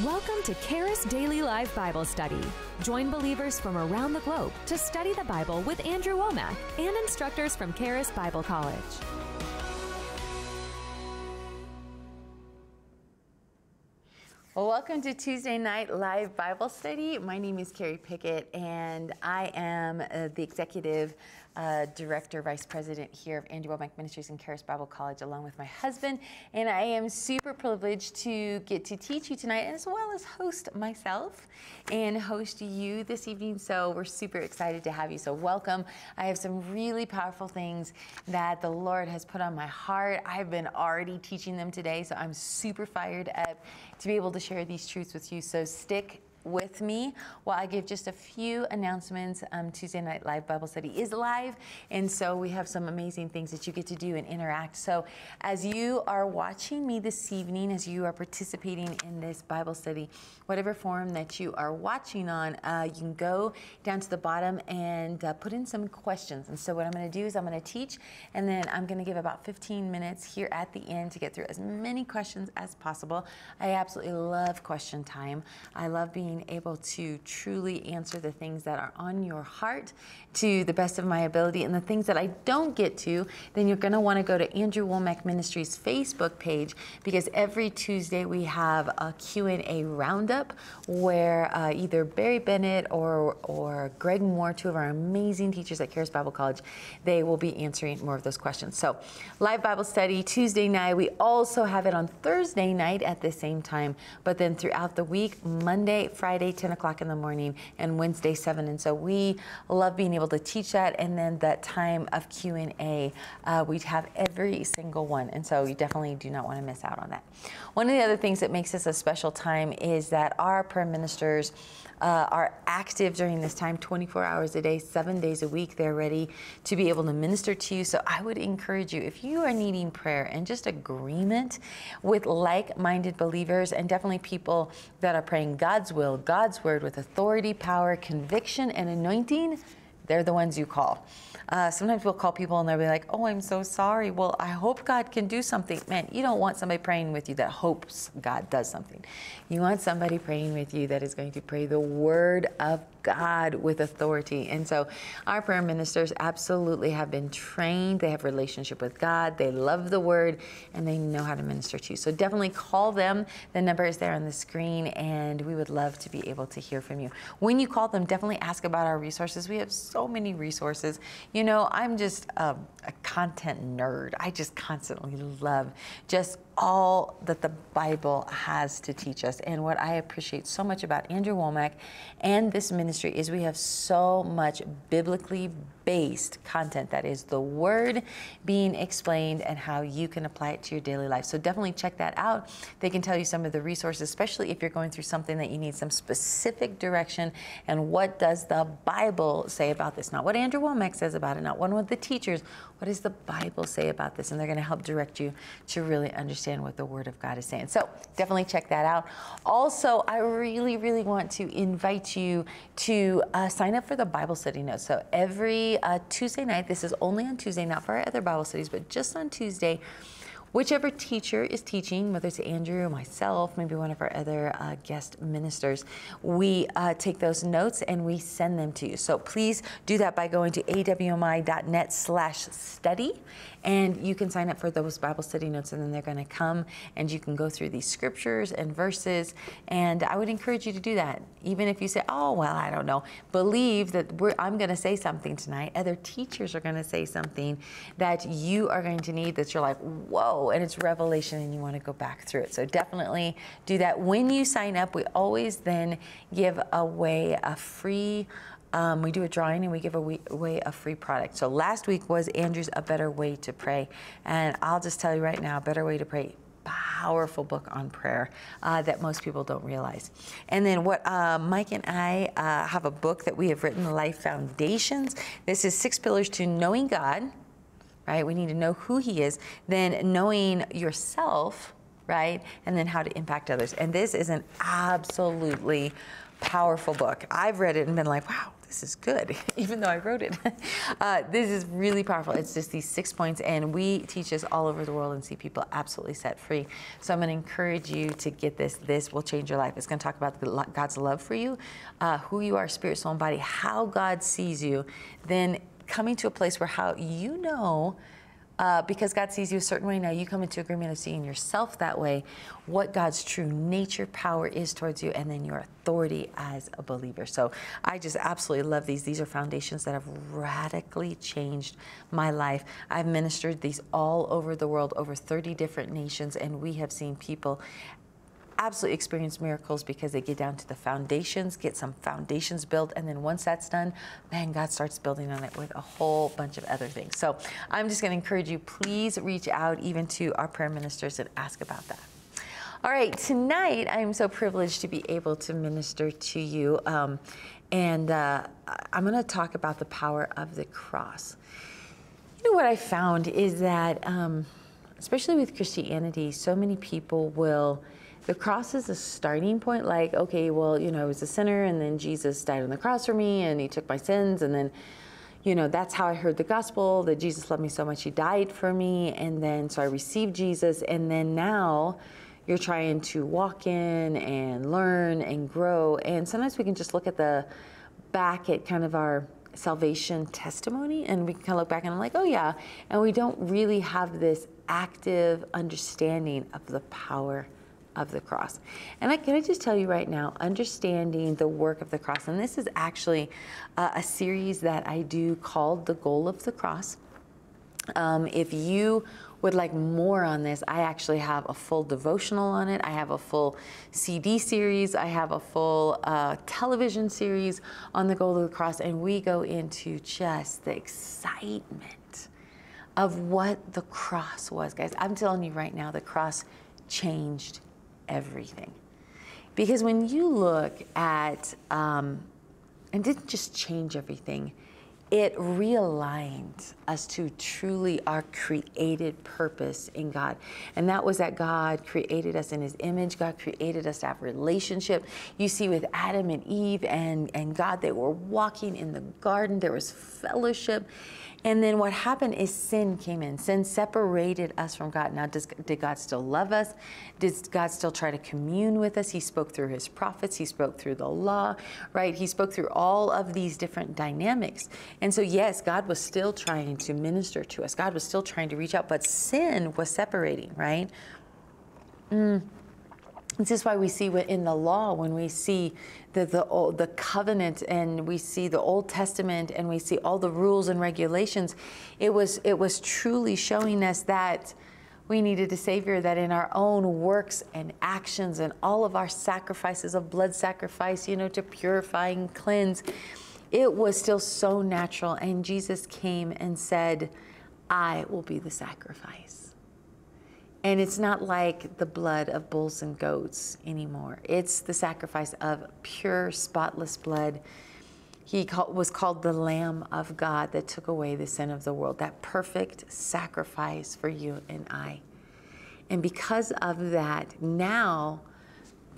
Welcome to Charis Daily Live Bible Study. Join believers from around the globe to study the Bible with Andrew Wommack and instructors from Charis Bible College. Well, welcome to Tuesday Night Live Bible Study. My name is Carrie Pickett, and I am uh, the executive uh, director, vice president here of Andrew Wommack Ministries and Charis Bible College, along with my husband. And I am super privileged to get to teach you tonight, as well as host myself and host you this evening. So we're super excited to have you. So welcome. I have some really powerful things that the Lord has put on my heart. I've been already teaching them today, so I'm super fired up to be able to share these truths with you. So stick with me while I give just a few announcements. Um, Tuesday Night Live Bible Study is live, and so we have some amazing things that you get to do and interact. So, as you are watching me this evening, as you are participating in this Bible study, whatever form that you are watching on, uh, you can go down to the bottom and uh, put in some questions. And so, what I'm going to do is I'm going to teach, and then I'm going to give about 15 minutes here at the end to get through as many questions as possible. I absolutely love question time. I love being being able to truly answer the things that are on your heart to the best of my ability. And the things that I don't get to, then you're going to want to go to Andrew Wommack Ministries Facebook page because every Tuesday we have a Q&A roundup where uh, either Barry Bennett or, or Greg Moore, two of our amazing teachers at Charis Bible College, they will be answering more of those questions. So live Bible study Tuesday night. We also have it on Thursday night at the same time, but then throughout the week, Monday, Friday, 10 o'clock in the morning, and Wednesday, 7. And so we love being able to teach that. And then that time of Q&A, uh, we'd have every single one. And so you definitely do not want to miss out on that. One of the other things that makes this a special time is that our prayer ministers uh, are active during this time 24 hours a day, seven days a week. They're ready to be able to minister to you. So I would encourage you, if you are needing prayer and just agreement with like minded believers and definitely people that are praying God's will, God's word with authority, power, conviction, and anointing, they're the ones you call. Uh, sometimes we'll call people and they'll be like, oh, I'm so sorry. Well, I hope God can do something. Man, you don't want somebody praying with you that hopes God does something. You want somebody praying with you that is going to pray the word of God with authority. And so our prayer ministers absolutely have been trained. They have relationship with God. They love the word and they know how to minister to you. So definitely call them. The number is there on the screen and we would love to be able to hear from you. When you call them, definitely ask about our resources. We have so many resources. You know, I'm just a, a content nerd. I just constantly love just all that the Bible has to teach us. And what I appreciate so much about Andrew Wommack and this ministry is we have so much biblically based content that is the word being explained and how you can apply it to your daily life. So definitely check that out. They can tell you some of the resources, especially if you're going through something that you need some specific direction and what does the Bible say about this? Not what Andrew Wommack says about it, not one of the teachers. What does the Bible say about this? And they're going to help direct you to really understand what the Word of God is saying. So definitely check that out. Also, I really, really want to invite you to uh, sign up for the Bible study notes. So every uh, Tuesday night, this is only on Tuesday, not for our other Bible studies, but just on Tuesday, whichever teacher is teaching, whether it's Andrew myself, maybe one of our other uh, guest ministers, we uh, take those notes and we send them to you. So please do that by going to awmi.net slash study and you can sign up for those Bible study notes, and then they're going to come and you can go through these scriptures and verses. And I would encourage you to do that. Even if you say, oh, well, I don't know, believe that I'm going to say something tonight. Other teachers are going to say something that you are going to need that you're like, whoa, and it's revelation, and you want to go back through it. So definitely do that. When you sign up, we always then give away a free um, we do a drawing and we give away a free product. So last week was Andrew's A Better Way to Pray. And I'll just tell you right now, Better Way to Pray powerful book on prayer uh, that most people don't realize. And then what uh, Mike and I uh, have a book that we have written, Life Foundations. This is Six Pillars to Knowing God, right? We need to know who He is, then knowing yourself, right? And then how to impact others. And this is an absolutely powerful book. I've read it and been like, wow, this is good, even though I wrote it. Uh, this is really powerful. It's just these six points, and we teach this all over the world and see people absolutely set free. So I'm going to encourage you to get this. This will change your life. It's going to talk about God's love for you, uh, who you are, spirit, soul, and body, how God sees you, then coming to a place where how you know uh, because God sees you a certain way now, you come into agreement of seeing yourself that way, what God's true nature, power is towards you, and then your authority as a believer. So I just absolutely love these. These are foundations that have radically changed my life. I've ministered these all over the world, over 30 different nations, and we have seen people absolutely experience miracles because they get down to the foundations, get some foundations built, and then once that's done, man, God starts building on it with a whole bunch of other things. So I'm just going to encourage you, please reach out even to our prayer ministers and ask about that. All right, tonight I'm so privileged to be able to minister to you. Um, and uh, I'm going to talk about the power of the cross. You know what I found is that, um, especially with Christianity, so many people will the cross is a starting point like okay well you know i was a sinner and then jesus died on the cross for me and he took my sins and then you know that's how i heard the gospel that jesus loved me so much he died for me and then so i received jesus and then now you're trying to walk in and learn and grow and sometimes we can just look at the back at kind of our salvation testimony and we can kind of look back and I'm like, oh yeah, and we don't really have this active understanding of the power of the cross. And I can I just tell you right now, understanding the work of the cross, and this is actually uh, a series that I do called The Goal of the Cross. Um, if you would like more on this, I actually have a full devotional on it. I have a full CD series. I have a full uh, television series on the goal of the cross, and we go into just the excitement of what the cross was, guys. I'm telling you right now, the cross changed everything. Because when you look at, um, and didn't just change everything, it realigned us to truly our created purpose in God. And that was that God created us in his image. God created us to have relationship. You see with Adam and Eve and, and God, they were walking in the garden. There was fellowship. And then what happened is sin came in. Sin separated us from God. Now, does, did God still love us? Did God still try to commune with us? He spoke through his prophets. He spoke through the law, right? He spoke through all of these different dynamics. And so, yes, God was still trying to minister to us. God was still trying to reach out, but sin was separating, right? Mm. This is why we see in the law, when we see the, the, the covenant and we see the Old Testament and we see all the rules and regulations, it was, it was truly showing us that we needed a Savior, that in our own works and actions and all of our sacrifices of blood sacrifice, you know, to purify and cleanse, it was still so natural. And Jesus came and said, I will be the sacrifice. And it's not like the blood of bulls and goats anymore. It's the sacrifice of pure, spotless blood. He was called the Lamb of God that took away the sin of the world, that perfect sacrifice for you and I. And because of that, now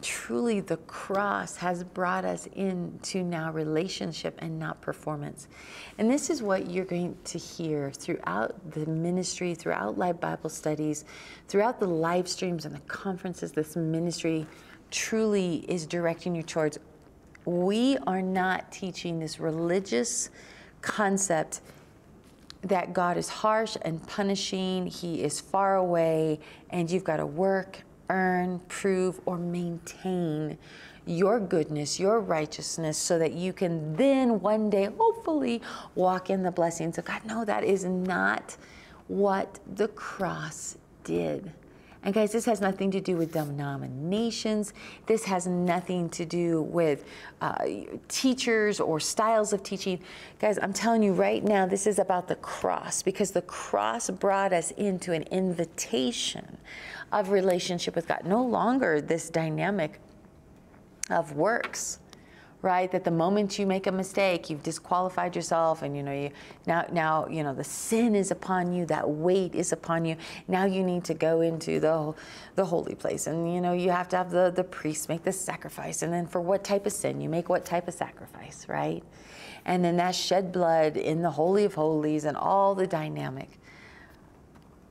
truly the cross has brought us into now relationship and not performance. And this is what you're going to hear throughout the ministry, throughout live Bible studies, throughout the live streams and the conferences. This ministry truly is directing you towards. We are not teaching this religious concept that God is harsh and punishing, He is far away, and you've got to work earn, prove, or maintain your goodness, your righteousness, so that you can then one day, hopefully, walk in the blessings of God. No, that is not what the cross did. And guys, this has nothing to do with denominations. This has nothing to do with uh, teachers or styles of teaching. Guys, I'm telling you right now, this is about the cross because the cross brought us into an invitation of relationship with God. No longer this dynamic of works right? That the moment you make a mistake, you've disqualified yourself, and you know you now now you know the sin is upon you, that weight is upon you. Now you need to go into the the holy place, and you know you have to have the the priest make the sacrifice, and then for what type of sin you make what type of sacrifice, right? And then that shed blood in the holy of holies and all the dynamic.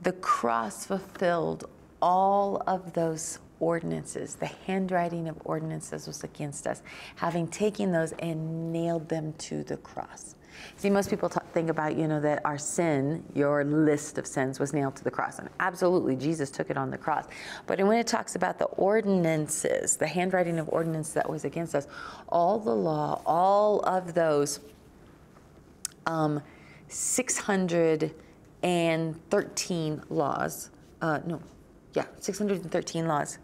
The cross fulfilled all of those ordinances, the handwriting of ordinances was against us, having taken those and nailed them to the cross. See, most people think about, you know, that our sin, your list of sins, was nailed to the cross. And absolutely, Jesus took it on the cross. But when it talks about the ordinances, the handwriting of ordinance that was against us, all the law, all of those um, 613 laws, uh, no, yeah, 613 laws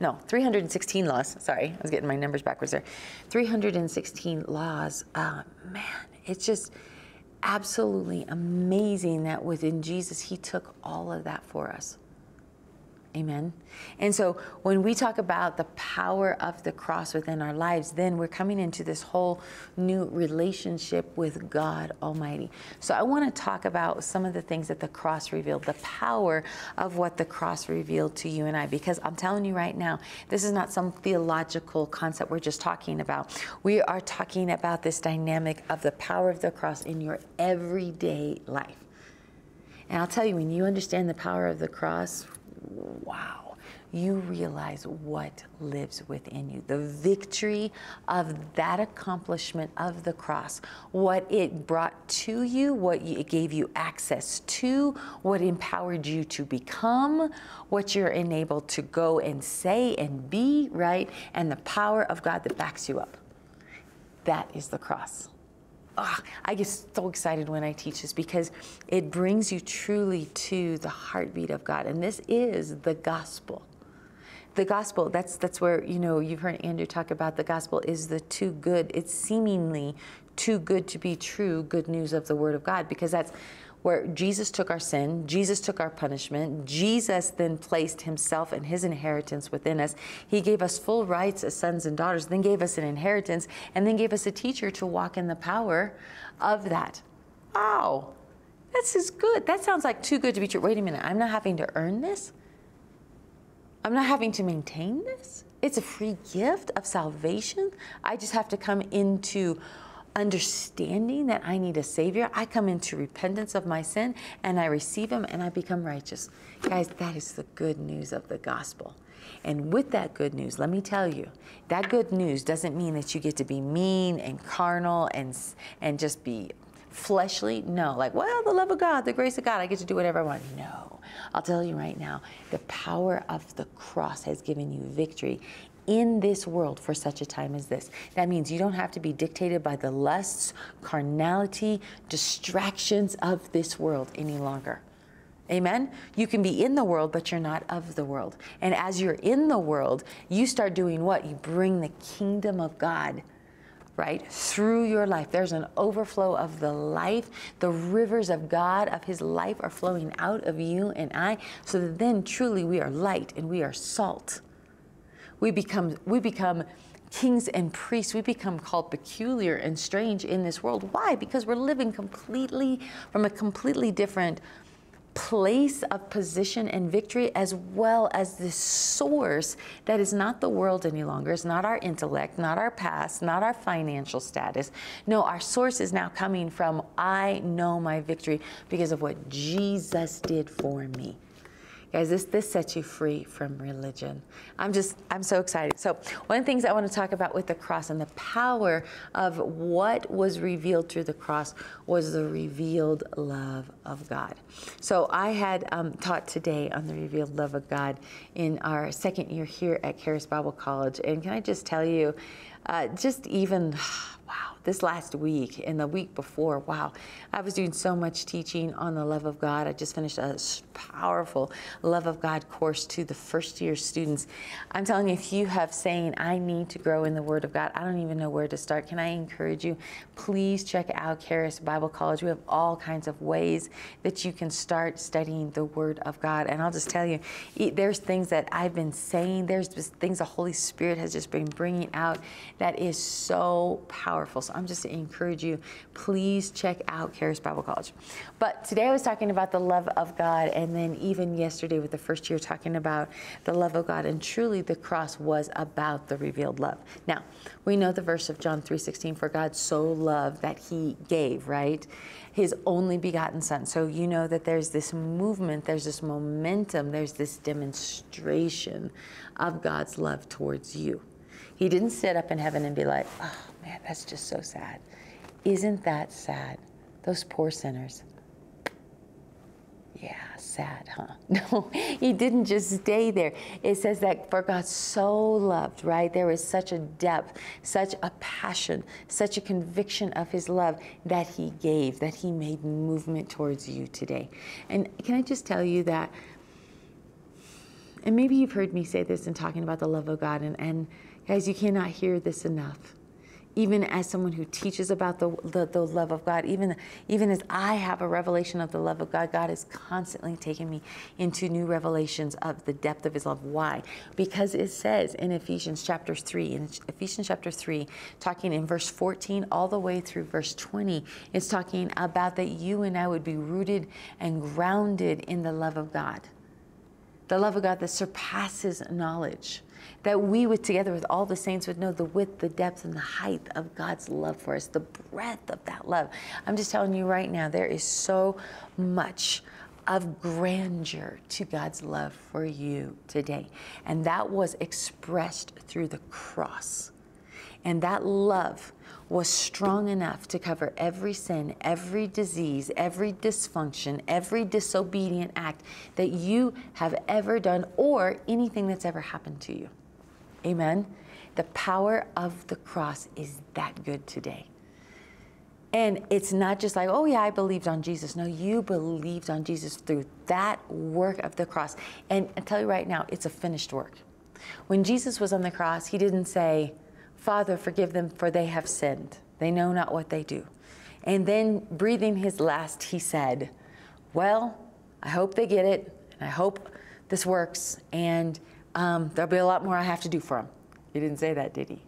no, 316 laws. Sorry, I was getting my numbers backwards there. 316 laws. Uh, man, it's just absolutely amazing that within Jesus, He took all of that for us. Amen. And so when we talk about the power of the cross within our lives, then we're coming into this whole new relationship with God Almighty. So I want to talk about some of the things that the cross revealed, the power of what the cross revealed to you and I, because I'm telling you right now, this is not some theological concept we're just talking about. We are talking about this dynamic of the power of the cross in your everyday life. And I'll tell you, when you understand the power of the cross, wow, you realize what lives within you. The victory of that accomplishment of the cross, what it brought to you, what it gave you access to, what empowered you to become, what you're enabled to go and say and be, right? And the power of God that backs you up. That is the cross oh, I get so excited when I teach this because it brings you truly to the heartbeat of God. And this is the gospel. The gospel, that's, that's where, you know, you've heard Andrew talk about the gospel is the too good, it's seemingly too good to be true good news of the word of God because that's where Jesus took our sin, Jesus took our punishment, Jesus then placed himself and his inheritance within us. He gave us full rights as sons and daughters, then gave us an inheritance, and then gave us a teacher to walk in the power of that. Wow, that's just good. That sounds like too good to be true. Wait a minute, I'm not having to earn this? I'm not having to maintain this? It's a free gift of salvation. I just have to come into understanding that I need a Savior, I come into repentance of my sin and I receive Him and I become righteous. Guys, that is the good news of the gospel. And with that good news, let me tell you, that good news doesn't mean that you get to be mean and carnal and, and just be fleshly. No, like, well, the love of God, the grace of God, I get to do whatever I want. No. I'll tell you right now, the power of the cross has given you victory in this world for such a time as this. That means you don't have to be dictated by the lusts, carnality, distractions of this world any longer. Amen? You can be in the world, but you're not of the world. And as you're in the world, you start doing what? You bring the kingdom of God, right, through your life. There's an overflow of the life. The rivers of God, of His life, are flowing out of you and I, so that then truly we are light and we are salt we become, we become kings and priests. We become called peculiar and strange in this world. Why? Because we're living completely from a completely different place of position and victory as well as this source that is not the world any longer it's not our intellect not our past not our financial status no our source is now coming from i know my victory because of what jesus did for me Guys, this, this sets you free from religion. I'm just, I'm so excited. So, one of the things I want to talk about with the cross and the power of what was revealed through the cross was the revealed love of God. So, I had um, taught today on the revealed love of God in our second year here at Charis Bible College. And can I just tell you, uh, just even, wow this last week and the week before, wow, I was doing so much teaching on the love of God. I just finished a powerful love of God course to the first year students. I'm telling you, if you have saying, I need to grow in the Word of God, I don't even know where to start. Can I encourage you? Please check out Charis Bible College. We have all kinds of ways that you can start studying the Word of God. And I'll just tell you, there's things that I've been saying, there's things the Holy Spirit has just been bringing out. that is so powerful. So I'm just to encourage you, please check out Charis Bible College. But today I was talking about the love of God, and then even yesterday with the first year talking about the love of God, and truly the cross was about the revealed love. Now, we know the verse of John 3:16, for God so loved that he gave, right? His only begotten son. So you know that there's this movement, there's this momentum, there's this demonstration of God's love towards you. He didn't sit up in heaven and be like, oh man, that's just so sad. Isn't that sad? Those poor sinners. Yeah, sad, huh? No, he didn't just stay there. It says that for God so loved, right? There is such a depth, such a passion, such a conviction of his love that he gave, that he made movement towards you today. And can I just tell you that and maybe you've heard me say this in talking about the love of God, and, and guys, you cannot hear this enough. Even as someone who teaches about the, the, the, love of God, even, even as I have a revelation of the love of God, God is constantly taking me into new revelations of the depth of His love. Why? Because it says in Ephesians chapter 3, in Ephesians chapter 3, talking in verse 14 all the way through verse 20, it's talking about that you and I would be rooted and grounded in the love of God the love of God that surpasses knowledge. That we would together with all the saints would know the width, the depth, and the height of God's love for us, the breadth of that love. I'm just telling you right now, there is so much of grandeur to God's love for you today. And that was expressed through the cross. And that love was strong enough to cover every sin, every disease, every dysfunction, every disobedient act that you have ever done or anything that's ever happened to you. Amen. The power of the cross is that good today. And it's not just like, oh, yeah, I believed on Jesus. No, you believed on Jesus through that work of the cross. And I tell you right now, it's a finished work. When Jesus was on the cross, he didn't say, Father, forgive them, for they have sinned. They know not what they do. And then, breathing his last, he said, Well, I hope they get it, and I hope this works, and um, there'll be a lot more I have to do for them. He didn't say that, did he?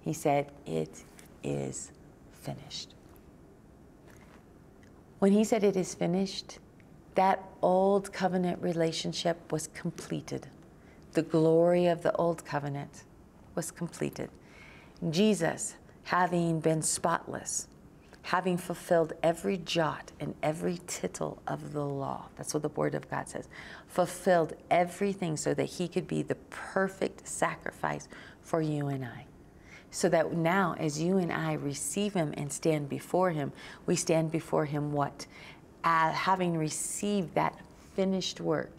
He said, It is finished. When he said it is finished, that old covenant relationship was completed. The glory of the old covenant was completed. Jesus, having been spotless, having fulfilled every jot and every tittle of the law, that's what the Word of God says, fulfilled everything so that he could be the perfect sacrifice for you and I. So that now, as you and I receive him and stand before him, we stand before him what? Uh, having received that finished work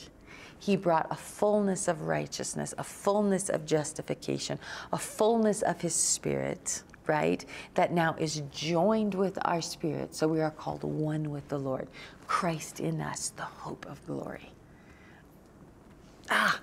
he brought a fullness of righteousness, a fullness of justification, a fullness of His Spirit, right? That now is joined with our spirit. So we are called one with the Lord. Christ in us, the hope of glory. Ah,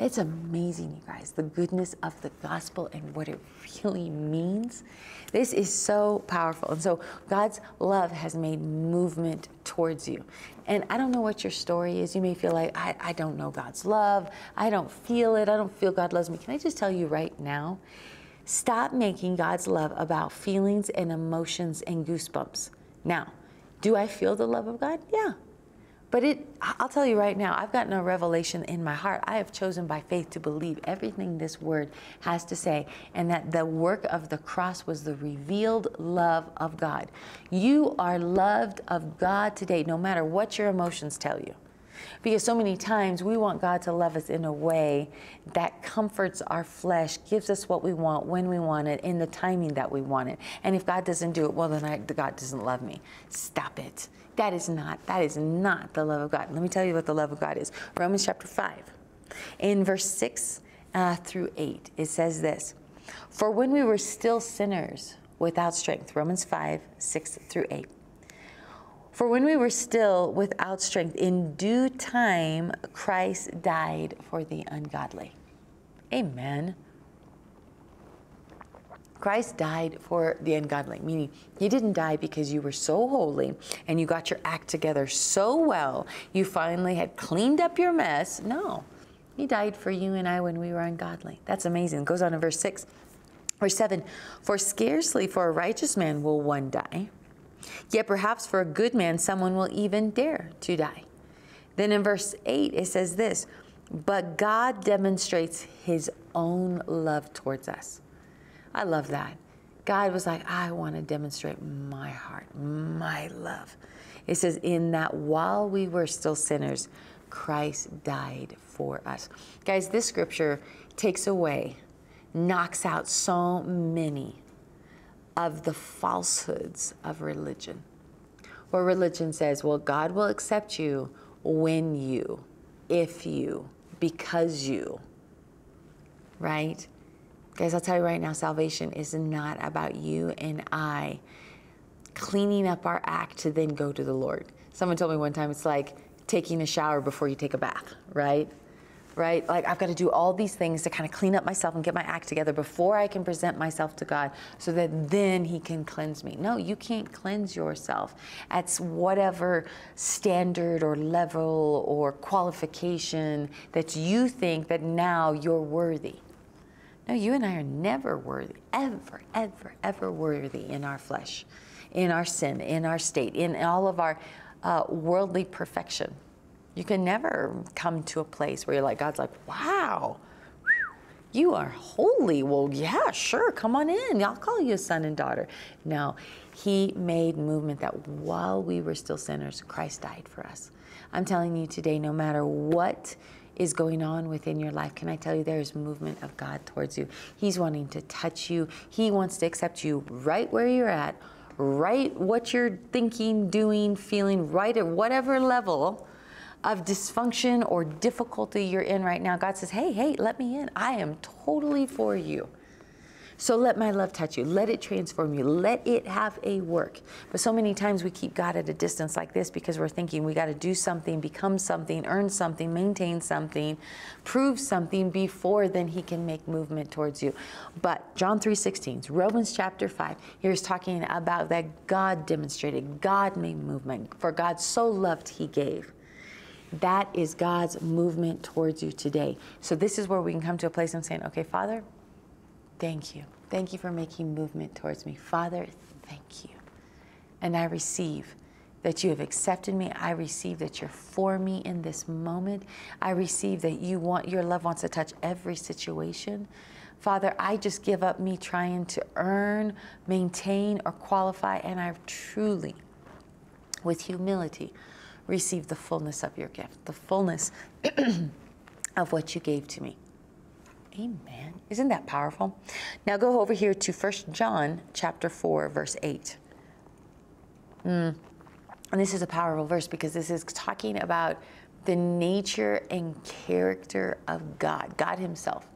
it's amazing, you guys, the goodness of the gospel and what it really means. This is so powerful. And so God's love has made movement towards you. And I don't know what your story is. You may feel like, I, I don't know God's love. I don't feel it. I don't feel God loves me. Can I just tell you right now? Stop making God's love about feelings and emotions and goosebumps. Now, do I feel the love of God? Yeah. But it, I'll tell you right now, I've gotten a revelation in my heart. I have chosen by faith to believe everything this word has to say, and that the work of the cross was the revealed love of God. You are loved of God today, no matter what your emotions tell you. Because so many times we want God to love us in a way that comforts our flesh, gives us what we want when we want it, in the timing that we want it. And if God doesn't do it, well, then I, God doesn't love me. Stop it. That is not, that is not the love of God. Let me tell you what the love of God is. Romans chapter 5. In verse 6 uh, through 8, it says this For when we were still sinners without strength, Romans 5, 6 through 8. For when we were still without strength, in due time Christ died for the ungodly. Amen. Christ died for the ungodly, meaning he didn't die because you were so holy and you got your act together so well, you finally had cleaned up your mess. No, he died for you and I when we were ungodly. That's amazing. It goes on in verse 6. Verse 7 For scarcely for a righteous man will one die, yet perhaps for a good man someone will even dare to die. Then in verse 8 it says this But God demonstrates his own love towards us. I love that. God was like, I want to demonstrate my heart, my love. It says, In that while we were still sinners, Christ died for us. Guys, this scripture takes away knocks out so many of the falsehoods of religion. Where religion says, well, God will accept you when you, if you, because you, right? Guys, I'll tell you right now, salvation is not about you and I cleaning up our act to then go to the Lord. Someone told me one time it's like taking a shower before you take a bath, right? Right? Like I've got to do all these things to kind of clean up myself and get my act together before I can present myself to God so that then He can cleanse me. No, you can't cleanse yourself at whatever standard or level or qualification that you think that now you're worthy. No, you and I are never worthy, ever, ever, ever worthy in our flesh, in our sin, in our state, in all of our uh, worldly perfection. You can never come to a place where you're like, God's like, wow, you are holy. Well, yeah, sure, come on in. I'll call you a son and daughter. No, He made movement that while we were still sinners, Christ died for us. I'm telling you today, no matter what is going on within your life, can I tell you there is movement of God towards you? He's wanting to touch you, He wants to accept you right where you're at, right what you're thinking, doing, feeling, right at whatever level of dysfunction or difficulty you're in right now, God says, hey, hey, let me in. I am totally for you. So let my love touch you. Let it transform you. Let it have a work. But so many times we keep God at a distance like this because we're thinking we got to do something, become something, earn something, maintain something, prove something before then he can make movement towards you. But John 3:16, Romans chapter 5, here's talking about that God demonstrated, God made movement. For God so loved he gave. That is God's movement towards you today. So this is where we can come to a place of saying, okay, Father, thank you. Thank you for making movement towards me. Father, thank you. And I receive that you have accepted me. I receive that you're for me in this moment. I receive that you want your love wants to touch every situation. Father, I just give up me trying to earn, maintain, or qualify, and I truly, with humility, receive the fullness of your gift, the fullness of what you gave to me. Amen. Isn't that powerful? Now go over here to 1 John chapter 4, verse 8. Mm. And this is a powerful verse because this is talking about the nature and character of God, God Himself.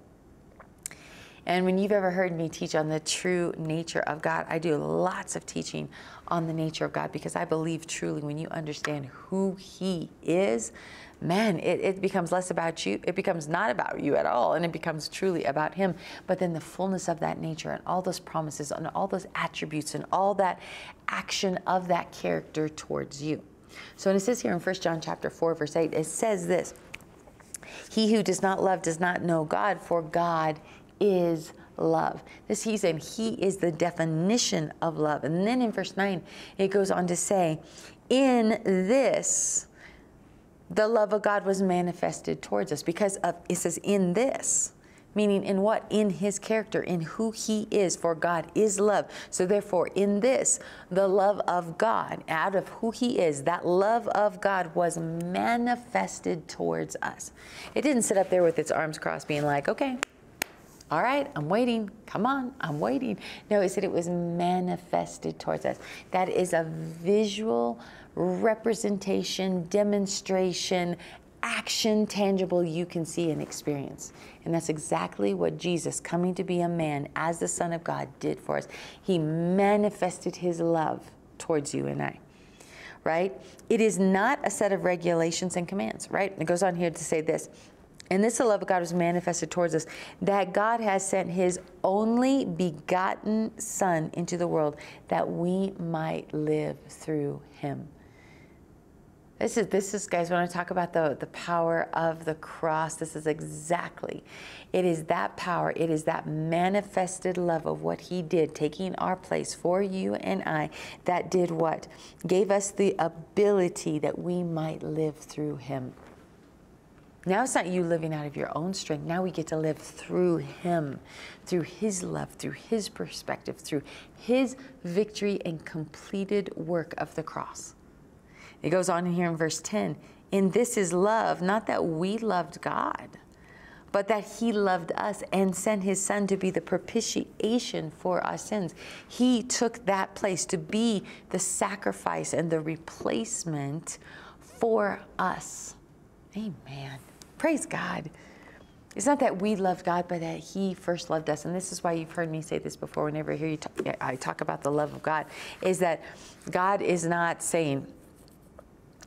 And when you've ever heard me teach on the true nature of God, I do lots of teaching on the nature of God because I believe truly when you understand who He is, man, it, it, becomes less about you. It becomes not about you at all, and it becomes truly about Him. But then the fullness of that nature and all those promises and all those attributes and all that action of that character towards you. So when it says here in 1 John chapter 4, verse 8, it says this. He who does not love does not know God, for God is love. This he's saying he is the definition of love. And then in verse 9, it goes on to say, In this, the love of God was manifested towards us because of, it says, in this. Meaning, in what? In his character, in who he is, for God is love. So, therefore, in this, the love of God, out of who he is, that love of God was manifested towards us. It didn't sit up there with its arms crossed, being like, okay, all right, I'm waiting. Come on, I'm waiting. No, it said it was manifested towards us. That is a visual representation, demonstration, action tangible you can see and experience. And that's exactly what Jesus, coming to be a man as the Son of God, did for us. He manifested his love towards you and I. Right? It is not a set of regulations and commands, right? It goes on here to say this and this the love of God was manifested towards us that God has sent his only begotten Son into the world that we might live through him. This is this is guys when I talk about the the power of the cross this is exactly it is that power it is that manifested love of what he did taking our place for you and I that did what gave us the ability that we might live through him. Now it's not you living out of your own strength. Now we get to live through Him, through His love, through His perspective, through His victory and completed work of the cross. It goes on here in verse 10 In this is love, not that we loved God, but that He loved us and sent His Son to be the propitiation for our sins. He took that place to be the sacrifice and the replacement for us. Amen. Praise God. It's not that we loved God, but that He first loved us. And this is why you've heard me say this before whenever I hear you talk, I talk about the love of God, is that God is not saying,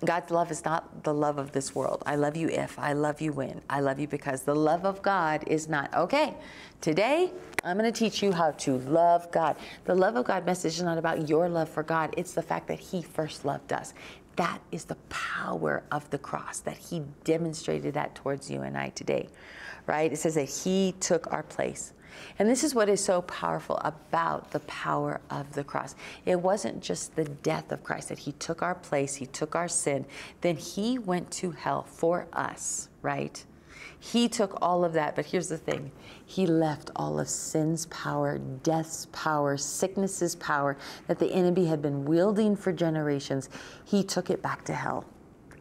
God's love is not the love of this world. I love you if, I love you when, I love you because. The love of God is not, okay, today I'm going to teach you how to love God. The love of God message is not about your love for God, it's the fact that He first loved us. That is the power of the cross, that He demonstrated that towards you and I today, right? It says that He took our place. And this is what is so powerful about the power of the cross. It wasn't just the death of Christ, that He took our place, He took our sin, then He went to hell for us, right? He took all of that, but here's the thing He left all of sin's power, death's power, sickness's power that the enemy had been wielding for generations. He took it back to hell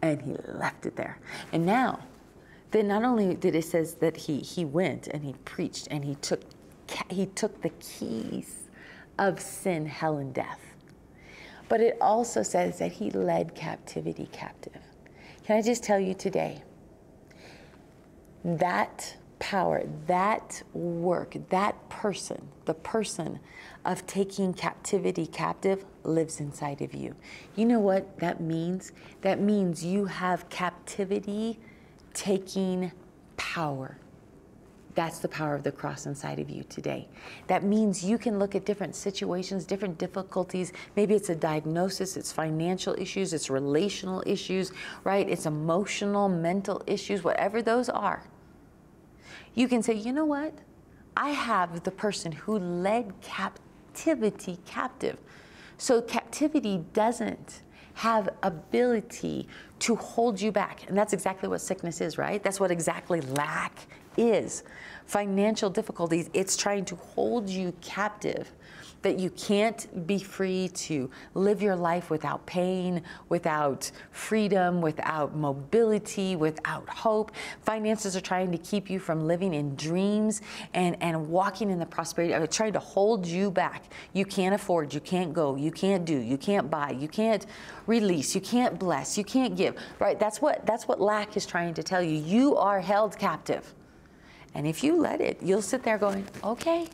and He left it there. And now, then not only did it says that he he went and he preached and he took he took the keys of sin, hell, and death. But it also says that he led captivity captive. Can I just tell you today? That power, that work, that person, the person of taking captivity captive lives inside of you. You know what that means? That means you have captivity taking power. That's the power of the cross inside of you today. That means you can look at different situations, different difficulties. Maybe it's a diagnosis, it's financial issues, it's relational issues, right? It's emotional, mental issues, whatever those are. You can say, you know what? I have the person who led captivity captive. So captivity doesn't have ability to hold you back. And that's exactly what sickness is, right? That's what exactly lack is. Financial difficulties, it's trying to hold you captive that you can't be free to live your life without pain, without freedom, without mobility, without hope. Finances are trying to keep you from living in dreams and, and walking in the prosperity of it, trying to hold you back. You can't afford, you can't go, you can't do, you can't buy, you can't release, you can't bless, you can't give. Right? That's what that's what lack is trying to tell you. You are held captive. And if you let it, you'll sit there going, okay,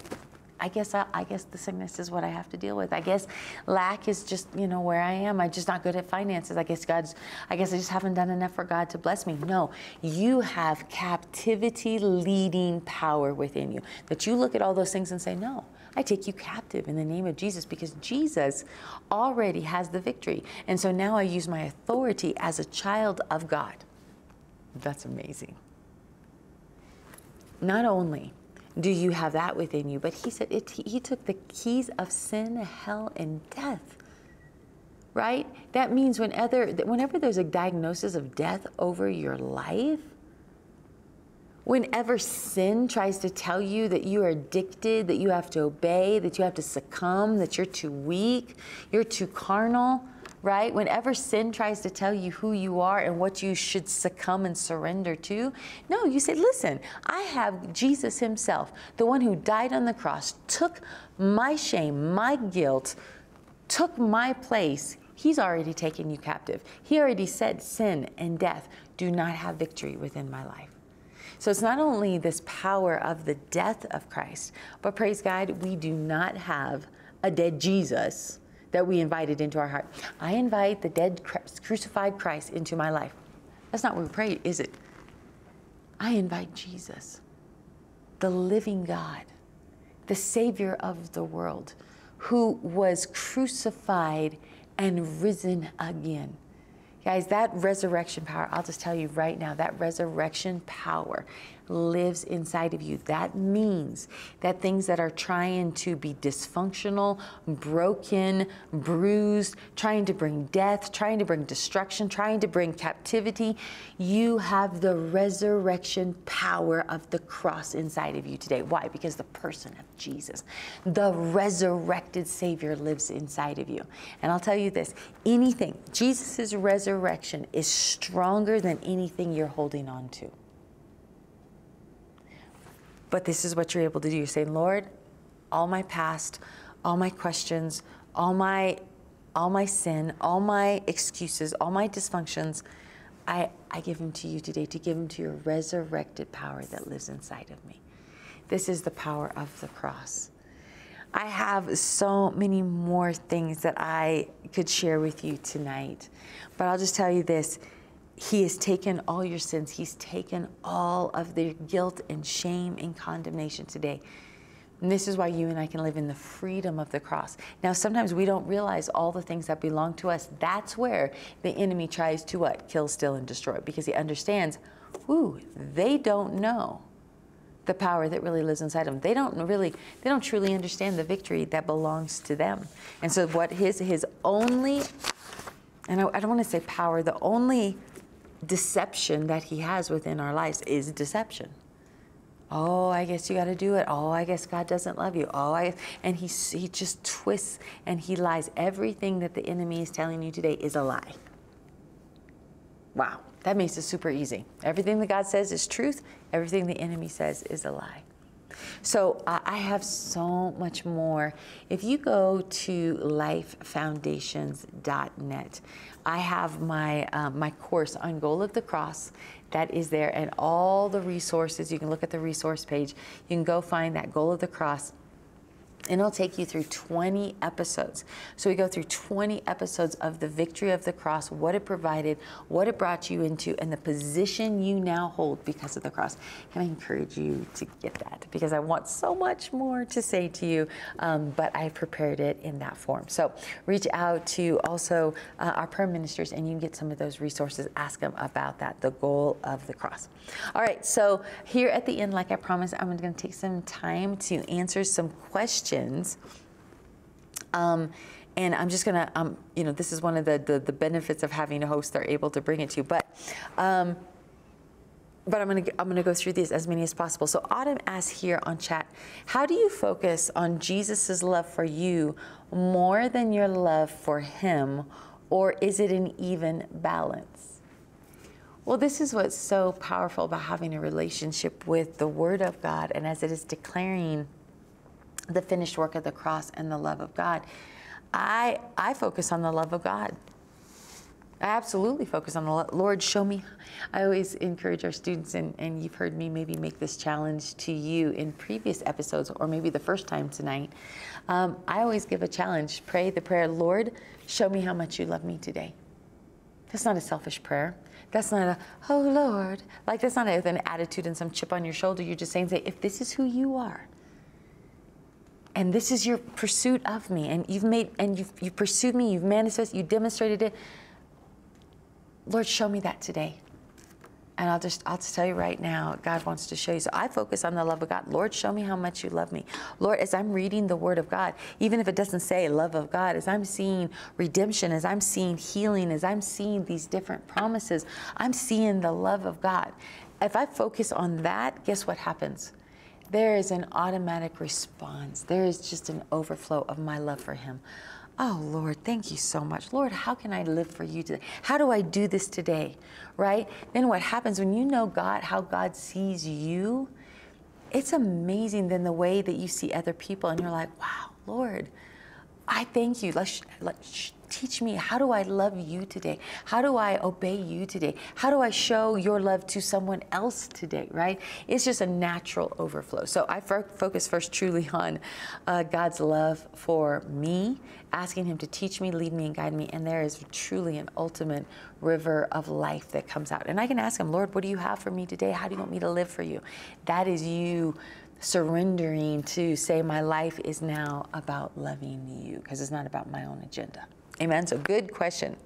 I guess I, I, guess the sickness is what I have to deal with. I guess lack is just you know where I am. I'm just not good at finances. I guess God's. I guess I just haven't done enough for God to bless me. No, you have captivity leading power within you. That you look at all those things and say, no. I take you captive in the name of Jesus because Jesus already has the victory. And so now I use my authority as a child of God. That's amazing. Not only do you have that within you? But he said it, he took the keys of sin, hell, and death. Right? That means whenever, whenever there's a diagnosis of death over your life, whenever sin tries to tell you that you are addicted, that you have to obey, that you have to succumb, that you're too weak, you're too carnal, right? Whenever sin tries to tell you who you are and what you should succumb and surrender to, no, you say, listen, I have Jesus Himself, the one who died on the cross, took my shame, my guilt, took my place. He's already taken you captive. He already said sin and death do not have victory within my life. So it's not only this power of the death of Christ, but praise God, we do not have a dead Jesus that we invited into our heart. I invite the dead crucified Christ into my life. That's not what we pray, is it? I invite Jesus, the living God, the Savior of the world, who was crucified and risen again. Guys, that resurrection power, I'll just tell you right now, that resurrection power lives inside of you. That means that things that are trying to be dysfunctional, broken, bruised, trying to bring death, trying to bring destruction, trying to bring captivity, you have the resurrection power of the cross inside of you today. Why? Because the person of Jesus, the resurrected Savior, lives inside of you. And I'll tell you this anything, Jesus' resurrection is stronger than anything you're holding on to. But this is what you're able to do. You're saying, Lord, all my past, all my questions, all my all my sin, all my excuses, all my dysfunctions, I, I give them to you today to give them to your resurrected power that lives inside of me. This is the power of the cross. I have so many more things that I could share with you tonight, but I'll just tell you this he has taken all your sins. He's taken all of the guilt and shame and condemnation today. And this is why you and I can live in the freedom of the cross. Now, sometimes we don't realize all the things that belong to us. That's where the enemy tries to what? Kill, steal, and destroy because he understands, ooh, they don't know the power that really lives inside them. They don't really, they don't truly understand the victory that belongs to them. And so what his, his only, and I, I don't want to say power, the only deception that he has within our lives is deception. Oh, I guess you got to do it. Oh, I guess God doesn't love you. Oh, I, and he, he just twists and he lies. Everything that the enemy is telling you today is a lie. Wow, that makes it super easy. Everything that God says is truth, everything the enemy says is a lie. So uh, I have so much more. If you go to lifefoundations.net, I have my, uh, my course on Goal of the Cross that is there and all the resources. You can look at the resource page. You can go find that Goal of the Cross and it'll take you through 20 episodes. So we go through 20 episodes of the victory of the cross, what it provided, what it brought you into, and the position you now hold because of the cross. And I encourage you to get that because I want so much more to say to you, um, but I prepared it in that form. So reach out to also uh, our prayer ministers and you can get some of those resources. Ask them about that, the goal of the cross. All right, so here at the end, like I promised, I'm going to take some time to answer some questions questions. Um, and I'm just gonna, um, you know, this is one of the, the, the benefits of having a host; they're able to bring it to you. But, um, but I'm gonna I'm gonna go through these as many as possible. So Autumn asks here on chat, how do you focus on Jesus's love for you more than your love for Him, or is it an even balance? Well, this is what's so powerful about having a relationship with the Word of God, and as it is declaring the finished work of the cross and the love of God. I, I focus on the love of God. I absolutely focus on the. Lord, show me. I always encourage our students, and, and you've heard me maybe make this challenge to you in previous episodes, or maybe the first time tonight. Um, I always give a challenge. Pray the prayer, Lord, show me how much you love me today. That's not a selfish prayer. That's not a, oh Lord. Like, that's not a, an attitude and some chip on your shoulder. You're just saying, say, if this is who you are, and this is your pursuit of me. And you've made and you've, you pursued me you've manifested you demonstrated it. Lord show me that today. And i'll just i'll just tell you right now god wants to show you. So i focus on the love of god. Lord show me how much you love me. Lord as i'm reading the word of god even if it doesn't say love of god as i'm seeing redemption as i'm seeing healing as i'm seeing these different promises i'm seeing the love of god. If i focus on that guess what happens there is an automatic response. There is just an overflow of my love for Him. Oh, Lord, thank you so much. Lord, how can I live for you today? How do I do this today? Right? Then what happens when you know God, how God sees you? It's amazing then the way that you see other people and you're like, wow, Lord, I thank you. Let's, let's teach me how do I love you today? How do I obey you today? How do I show your love to someone else today, right? It's just a natural overflow. So I focus first truly on uh, God's love for me, asking Him to teach me, lead me, and guide me. And there is truly an ultimate river of life that comes out. And I can ask Him, Lord, what do you have for me today? How do you want me to live for you? That is you surrendering to say, My life is now about loving you, because it's not about my own agenda. Amen. So, good question.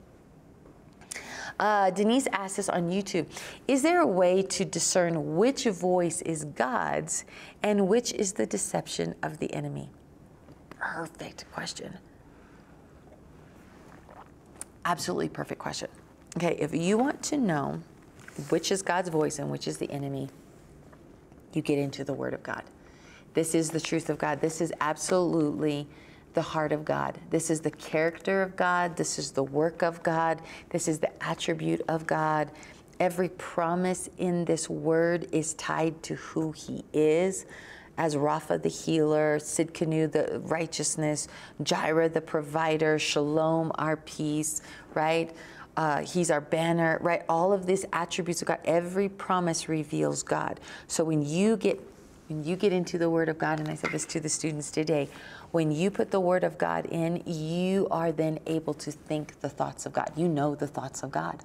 Uh, Denise asked us on YouTube Is there a way to discern which voice is God's and which is the deception of the enemy? Perfect question. Absolutely perfect question. Okay, if you want to know which is God's voice and which is the enemy, you get into the Word of God. This is the truth of God. This is absolutely the heart of God. This is the character of God. This is the work of God. This is the attribute of God. Every promise in this word is tied to who He is. As Rapha the healer, Sidkenu the righteousness, Jireh the provider, Shalom our peace, right? Uh, he's our banner, right? All of these attributes of God, every promise reveals God. So when you get when you get into the Word of God, and I said this to the students today, when you put the Word of God in, you are then able to think the thoughts of God. You know the thoughts of God.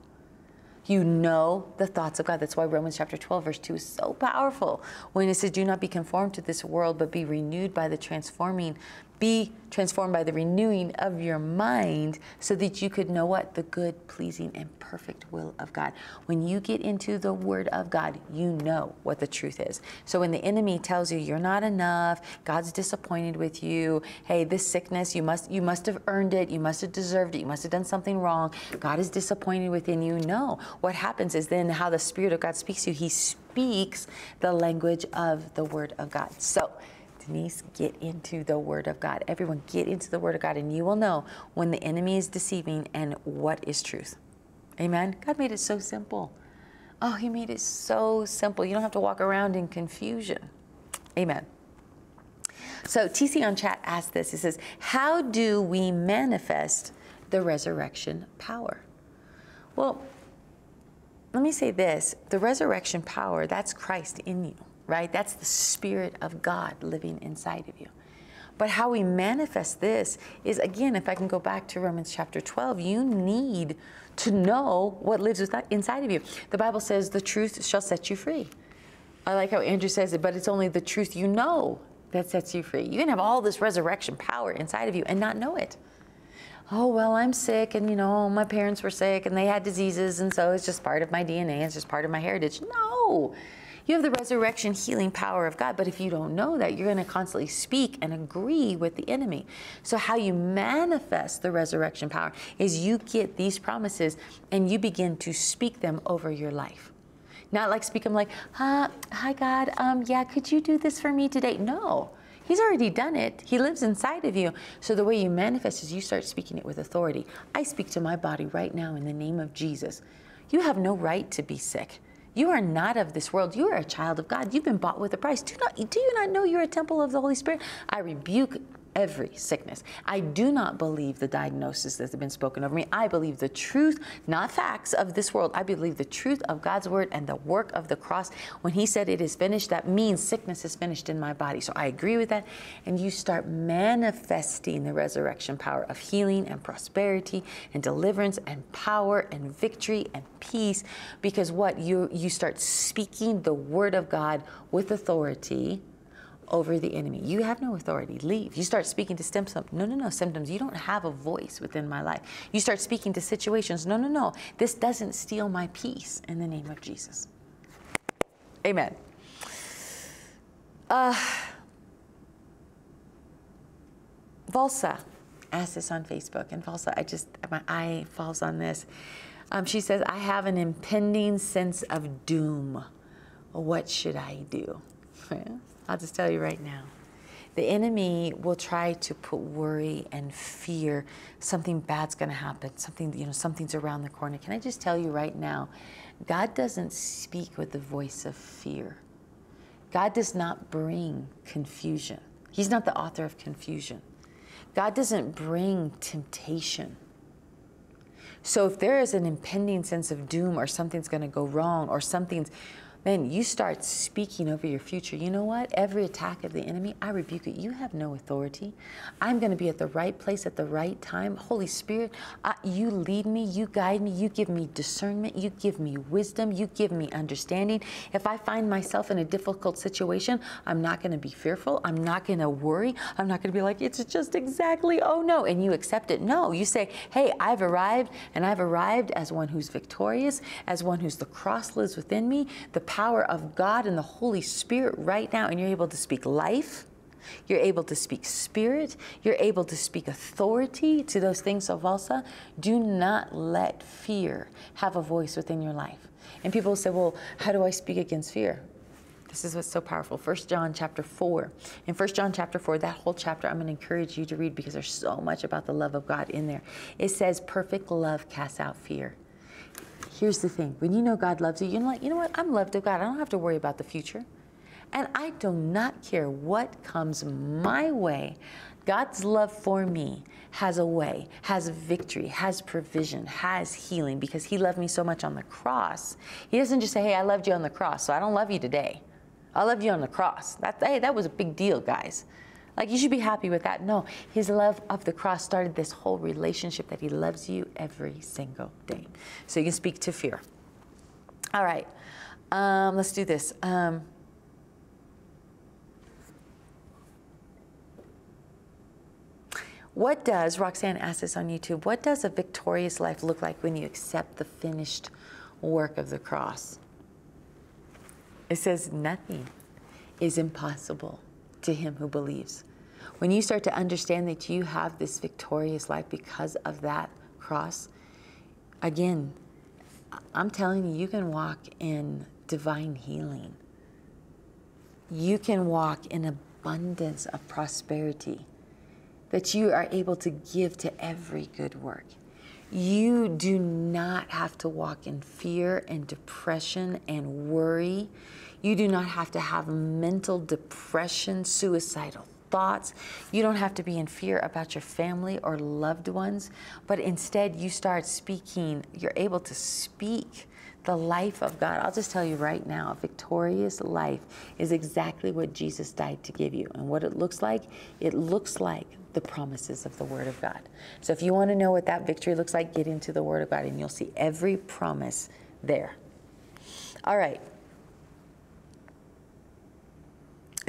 You know the thoughts of God. That's why Romans chapter 12, verse 2 is so powerful when it says, Do not be conformed to this world, but be renewed by the transforming be transformed by the renewing of your mind so that you could know what? The good, pleasing, and perfect will of God. When you get into the Word of God, you know what the truth is. So when the enemy tells you you're not enough, God's disappointed with you, hey, this sickness, you must you must have earned it, you must have deserved it, you must have done something wrong, God is disappointed within you. No. What happens is then how the Spirit of God speaks to you, He speaks the language of the Word of God. So Denise, get into the Word of God. Everyone, get into the Word of God, and you will know when the enemy is deceiving and what is truth. Amen. God made it so simple. Oh, He made it so simple. You don't have to walk around in confusion. Amen. So, TC on chat asked this He says, How do we manifest the resurrection power? Well, let me say this the resurrection power, that's Christ in you right? That's the Spirit of God living inside of you. But how we manifest this is, again, if I can go back to Romans chapter 12, you need to know what lives inside of you. The Bible says the truth shall set you free. I like how Andrew says it, but it's only the truth you know that sets you free. You can have all this resurrection power inside of you and not know it. Oh, well, I'm sick, and you know, my parents were sick and they had diseases, and so it's just part of my DNA, it's just part of my heritage. No, you have the resurrection healing power of God. But if you don't know that, you're going to constantly speak and agree with the enemy. So, how you manifest the resurrection power is you get these promises and you begin to speak them over your life. Not like speak them like, hi, hi God, um, yeah, could you do this for me today? No. He's already done it. He lives inside of you. So the way you manifest is you start speaking it with authority. I speak to my body right now in the name of Jesus. You have no right to be sick. You are not of this world. You are a child of God. You've been bought with a price. Do, not, do you not know you're a temple of the Holy Spirit? I rebuke every sickness. I do not believe the diagnosis that has been spoken over me. I believe the truth, not facts of this world. I believe the truth of God's word and the work of the cross. When he said it is finished, that means sickness is finished in my body. So I agree with that. And you start manifesting the resurrection power of healing and prosperity and deliverance and power and victory and peace because what you you start speaking the word of God with authority over the enemy. You have no authority. Leave. You start speaking to symptoms. No, no, no, symptoms. You don't have a voice within my life. You start speaking to situations. No, no, no. This doesn't steal my peace in the name of Jesus. Amen. Uh, Valsa asked this on Facebook, and Valsa, I just, my eye falls on this. Um, she says, I have an impending sense of doom. What should I do? I'll just tell you right now. The enemy will try to put worry and fear. Something bad's going to happen. Something, you know, something's around the corner. Can I just tell you right now? God doesn't speak with the voice of fear. God does not bring confusion. He's not the author of confusion. God doesn't bring temptation. So if there is an impending sense of doom or something's going to go wrong or something's man, you start speaking over your future. You know what? Every attack of the enemy, I rebuke it. You have no authority. I'm going to be at the right place at the right time. Holy Spirit, I, you lead me, you guide me, you give me discernment, you give me wisdom, you give me understanding. If I find myself in a difficult situation, I'm not going to be fearful. I'm not going to worry. I'm not going to be like, it's just exactly, oh no, and you accept it. No, you say, hey, I've arrived, and I've arrived as one who's victorious, as one who's the cross lives within me. The power of God and the Holy Spirit right now, and you're able to speak life. You're able to speak spirit. You're able to speak authority to those things of Valsa. Do not let fear have a voice within your life. And people say, well, how do I speak against fear? This is what's so powerful. 1 John chapter 4. In 1 John chapter 4, that whole chapter I'm going to encourage you to read because there's so much about the love of God in there. It says, perfect love casts out fear here's the thing when you know God loves you, you're like, you know what? I'm loved of God. I don't have to worry about the future. And I do not care what comes my way. God's love for me has a way, has victory, has provision, has healing because He loved me so much on the cross. He doesn't just say, Hey, I loved you on the cross, so I don't love you today. I loved you on the cross. That, hey, that was a big deal, guys. Like, you should be happy with that. No, his love of the cross started this whole relationship that he loves you every single day. So you can speak to fear. All right, um, let's do this. Um, what does, Roxanne asked this on YouTube, what does a victorious life look like when you accept the finished work of the cross? It says nothing is impossible to him who believes. When you start to understand that you have this victorious life because of that cross, again, I'm telling you, you can walk in divine healing. You can walk in abundance of prosperity that you are able to give to every good work. You do not have to walk in fear and depression and worry. You do not have to have mental depression, suicidal thoughts. You don't have to be in fear about your family or loved ones, but instead you start speaking, you're able to speak the life of God. I'll just tell you right now, a victorious life is exactly what Jesus died to give you. And what it looks like, it looks like the promises of the Word of God. So if you want to know what that victory looks like, get into the Word of God and you'll see every promise there. All right.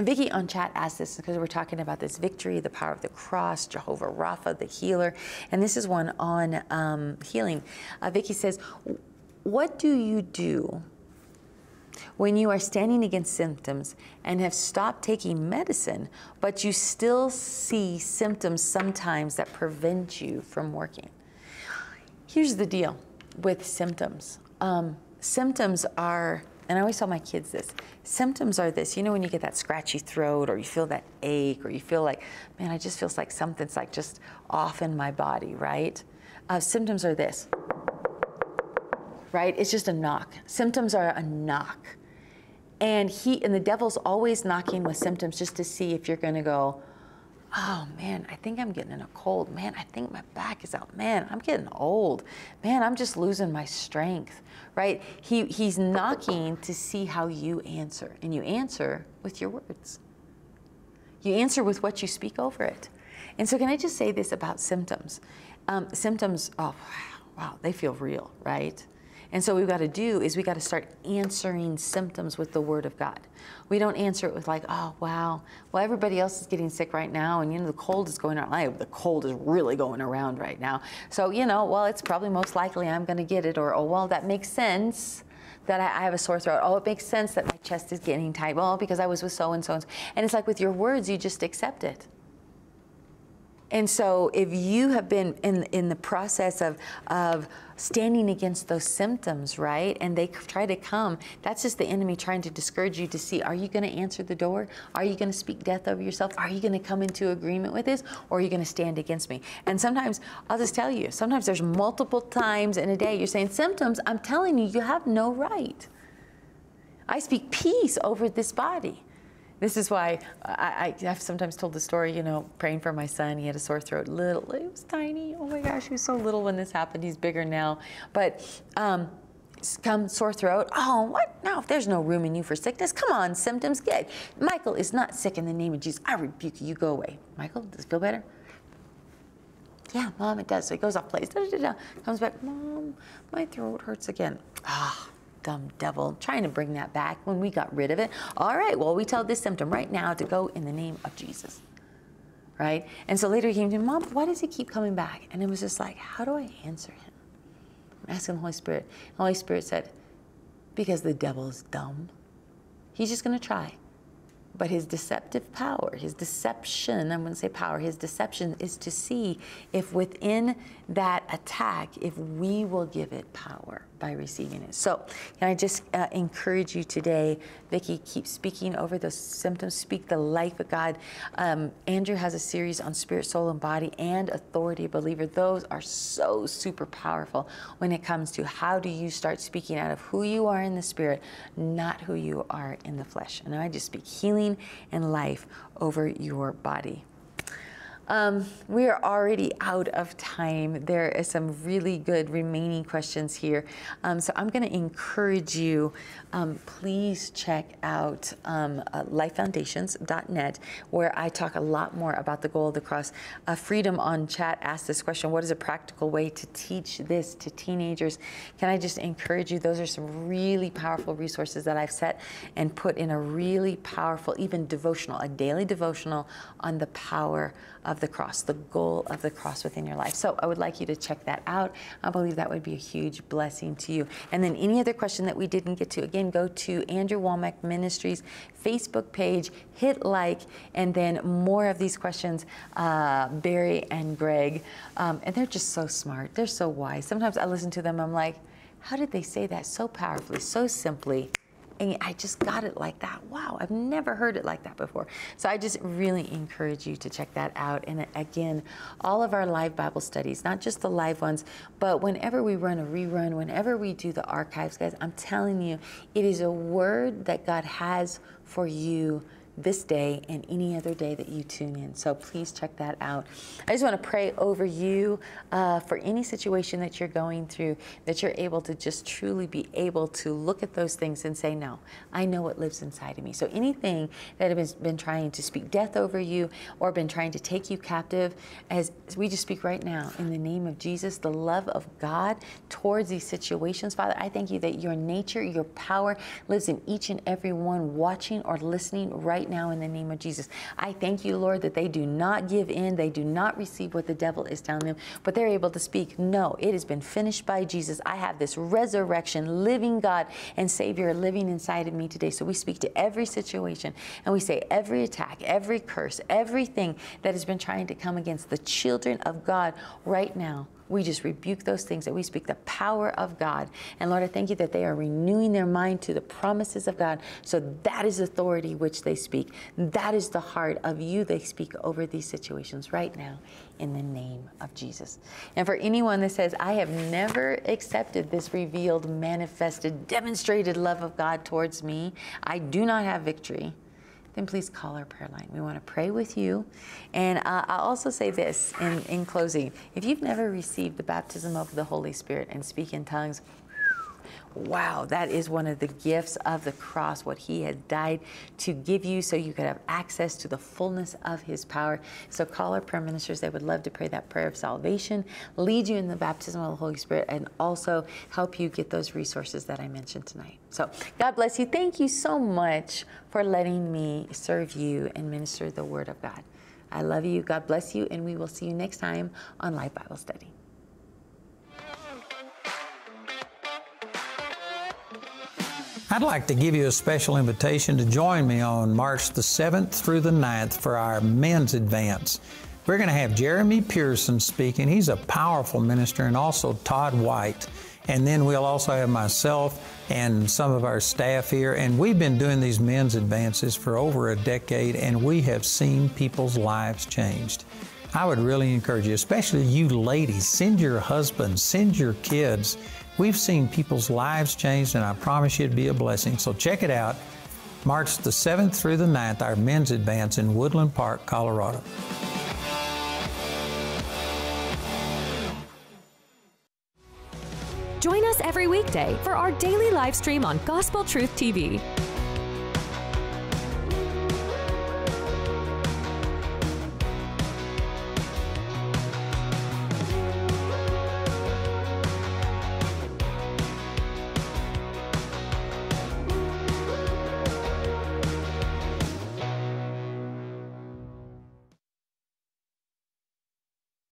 Vicki on chat asked this because we're talking about this victory, the power of the cross, Jehovah Rapha, the healer, and this is one on um, healing. Uh, says, "What do you do when you are standing against symptoms and have stopped taking medicine, but you still see symptoms sometimes that prevent you from working?" Here's the deal with symptoms. Um, symptoms are and I always tell my kids this symptoms are this. You know, when you get that scratchy throat or you feel that ache or you feel like, man, I just feels like something's like just off in my body, right? Uh, symptoms are this, right? It's just a knock. Symptoms are a knock. And he and the devil's always knocking with symptoms just to see if you're going to go, oh man, I think I'm getting in a cold. Man, I think my back is out. Man, I'm getting old. Man, I'm just losing my strength, right? He, he's knocking to see how you answer, and you answer with your words. You answer with what you speak over it. And so, can I just say this about symptoms? Um, symptoms, oh, wow, they feel real, right? And so what we've got to do is we've got to start answering symptoms with the Word of God. We don't answer it with like, oh wow, well everybody else is getting sick right now, and you know the cold is going around. The cold is really going around right now. So you know, well it's probably most likely I'm going to get it, or oh well that makes sense that I, have a sore throat. Oh, it makes sense that my chest is getting tight. Well, because I was with so and so. And it's like with your words, you just accept it. And so if you have been in, in the process of, of standing against those symptoms, right, and they try to come, that's just the enemy trying to discourage you to see, are you going to answer the door? Are you going to speak death over yourself? Are you going to come into agreement with this? Or are you going to stand against me? And sometimes, I'll just tell you, sometimes there's multiple times in a day you're saying, symptoms, I'm telling you, you have no right. I speak peace over this body. This is why I, I, have sometimes told the story, you know, praying for my son. He had a sore throat, little, it was tiny. Oh my gosh, he was so little when this happened. He's bigger now. But um, come sore throat. Oh, what? No, if there's no room in you for sickness. Come on, symptoms, get. Michael is not sick in the name of Jesus. I rebuke you. You go away. Michael, does it feel better? Yeah, mom, it does. So he goes off, plays, da, da, da, comes back, mom, my throat hurts again. Ah, dumb devil, trying to bring that back when we got rid of it. All right, well, we tell this symptom right now to go in the name of Jesus. Right? And so later he came to me, Mom, why does he keep coming back? And it was just like, how do I answer him? I'm asking the Holy Spirit. The Holy Spirit said, because the devil is dumb. He's just going to try. But his deceptive power, his deception, I wouldn't say power, his deception is to see if within that attack, if we will give it power by receiving it. So, I just uh, encourage you today, Vicki, keep speaking over those symptoms, speak the life of God. Um, Andrew has a series on spirit, soul, and body and authority believer. Those are so super powerful when it comes to how do you start speaking out of who you are in the spirit, not who you are in the flesh. And I just speak healing and life over your body. Um, we are already out of time. There is some really good remaining questions here. Um, so I'm going to encourage you, um, please check out um, uh, lifefoundations.net, where I talk a lot more about the goal of the cross. Uh, Freedom on chat asked this question What is a practical way to teach this to teenagers? Can I just encourage you? Those are some really powerful resources that I've set and put in a really powerful, even devotional, a daily devotional on the power of the cross, the goal of the cross within your life. So I would like you to check that out. I believe that would be a huge blessing to you. And then any other question that we didn't get to, again, go to Andrew Wommack Ministries Facebook page, hit like, and then more of these questions, uh, Barry and Greg. Um, and they're just so smart. They're so wise. Sometimes I listen to them, I'm like, how did they say that so powerfully, so simply? And I just got it like that. Wow, I've never heard it like that before. So I just really encourage you to check that out. And again, all of our live Bible studies, not just the live ones, but whenever we run a rerun, whenever we do the archives, guys, I'm telling you, it is a word that God has for you this day and any other day that you tune in. So please check that out. I just want to pray over you uh, for any situation that you're going through, that you're able to just truly be able to look at those things and say, No, I know what lives inside of me. So anything that has been trying to speak death over you or been trying to take you captive, as we just speak right now in the name of Jesus, the love of God towards these situations, Father, I thank you that your nature, your power lives in each and every one watching or listening right right now in the name of Jesus. I thank you, Lord, that they do not give in. They do not receive what the devil is telling them, but they're able to speak, no, it has been finished by Jesus. I have this resurrection, living God and Savior living inside of me today. So we speak to every situation and we say every attack, every curse, everything that has been trying to come against the children of God right now we just rebuke those things that we speak the power of God. And Lord, I thank you that they are renewing their mind to the promises of God. So that is authority which they speak. That is the heart of you they speak over these situations right now in the name of Jesus. And for anyone that says, I have never accepted this revealed, manifested, demonstrated love of God towards me, I do not have victory then please call our prayer line. We want to pray with you. And uh, I'll also say this in, in closing if you've never received the baptism of the Holy Spirit and speak in tongues, wow, that is one of the gifts of the cross, what He had died to give you so you could have access to the fullness of His power. So call our prayer ministers. They would love to pray that prayer of salvation, lead you in the baptism of the Holy Spirit, and also help you get those resources that I mentioned tonight. So God bless you. Thank you so much for letting me serve you and minister the Word of God. I love you. God bless you. And we will see you next time on Live Bible Study. I'd like to give you a special invitation to join me on March the 7th through the 9th for our men's advance. We're going to have Jeremy Pearson speaking. He's a powerful minister, and also Todd White. And then we'll also have myself and some of our staff here. And we've been doing these men's advances for over a decade, and we have seen people's lives changed. I would really encourage you, especially you ladies, send your husbands, send your kids. We've seen people's lives changed, and I promise you it'd be a blessing. So check it out. March the 7th through the 9th, our men's advance in Woodland Park, Colorado. Join us every weekday for our daily live stream on Gospel Truth TV.